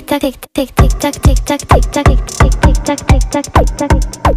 tac tick tick tick tac tick tock, tick tock, tick tock, tick tac tick tock. tick tac tick tac